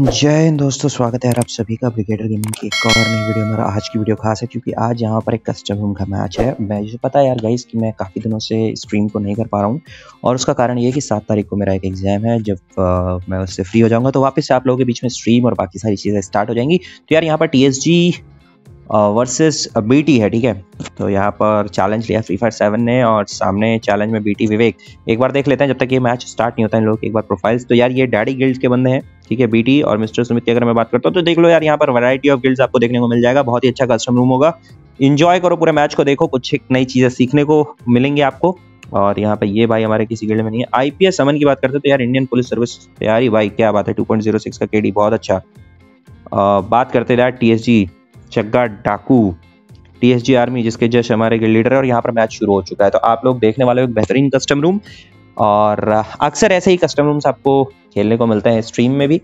जय हिंद दोस्तों स्वागत है आप सभी का ब्रिगेडर गेमिंग की एक और नई वीडियो मेरा आज की वीडियो खास है क्योंकि आज यहाँ पर एक कस्टम रूम का मैच है। मैं मुझे पता है यार गाइस कि मैं काफ़ी दिनों से स्ट्रीम को नहीं कर पा रहा हूँ। और उसका कारण ये कि सात तारीख को मेरा एक एग्ज़ाम है। जब आ, मैं उससे फ्री हो जाऊँगा तो वापस से आप लोगों के बीच में स्ट्रीम और बाकी सारी चीज़ें स्टार्ट हो जाएँगी। तो यार यहाँ पर टीएसजी वर्सेस बीटी है ठीक है? तो यहाँ पर चैलेंज लिया फ्री फायर सेवन ने और सामने चैलेंज में बीटी विवेक। एक बार देख लेते हैं जब तक ये मैच स्टार्ट नहीं होता है लोग एक बार प्रोफाइल्स तो यार ये डैडी गिल्ड के बंदे हैं ठीक है? बीटी और मिस्टर सुमित की अगर मैं बात करता हूँ तो देख लो यार यहाँ पर वैरायटी ऑफ़ गिल्ड्स आपको देखने को मिल जाएगा। बहुत ही अच्छा कस्टम रूम होगा। इंजॉय करो पूरे मैच को देखो कुछ नई चीज़ें सीखने को मिलेंगे आपको। और यहाँ पे ये भाई हमारे किसी गिल्ड में नहीं है। आईपीएस समन की बात करते तो यार इंडियन पुलिस सर्विस यार भाई क्या बात है? 2.06 का केडी बहुत अच्छा। आ, बात करते यार टीएसजी चग्गा डाकू टीएसजी आर्मी जिसके जश हमारे लीडर है और यहाँ पर मैच शुरू हो चुका है। तो आप लोग देखने वाले हो एक बेहतरीन कस्टम रूम और अक्सर ऐसे ही कस्टम रूम्स आपको खेलने को मिलते हैं स्ट्रीम में भी।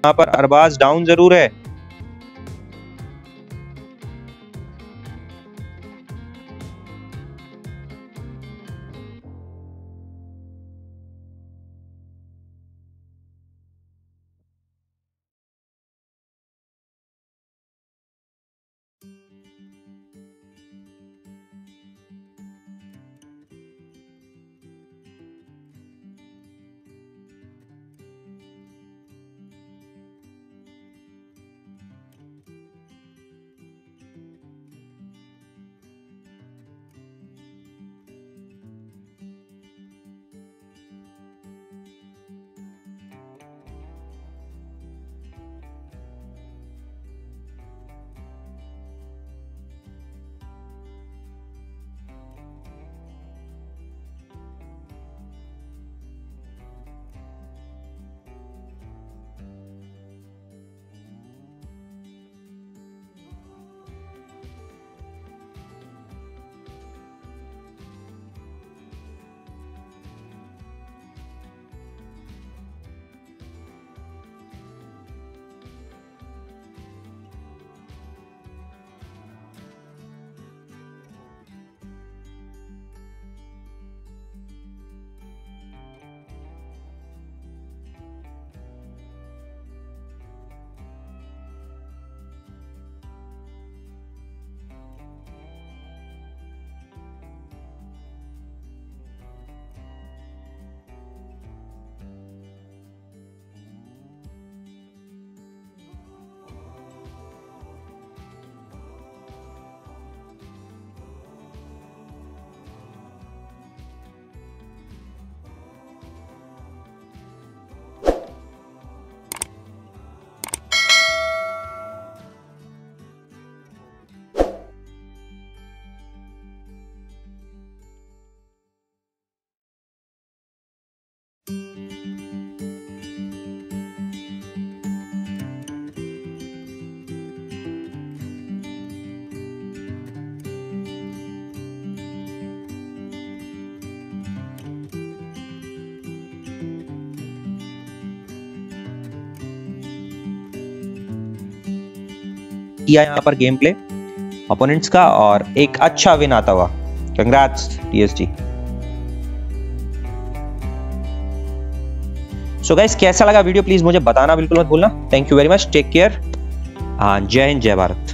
यहाँ पर अरबाज डाउन ज़रूर है। किया यहाँ पर गेम प्ले अपोनेंट्स का और एक अच्छा विन आता हुआ। कंग्रेट्स टीएसजी सो गाइस कैसा लगा वीडियो प्लीज़ मुझे बताना, बिल्कुल मत भूलना। Thank you very much take care जय हिंद, जय भारत।